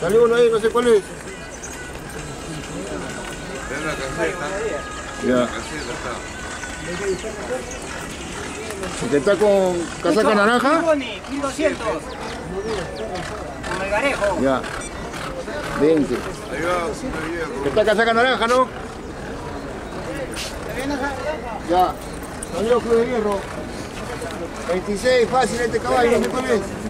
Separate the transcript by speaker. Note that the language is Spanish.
Speaker 1: Salió uno ahí, no sé cuál es. Ya. ¿El que está con casaca naranja?
Speaker 2: 1200. Con el garejo.
Speaker 1: Ya. 20. ¿Que está casaca naranja, no? Ya. Salió Cruz de Hierro. 26, fácil este caballo, no sé cuál es.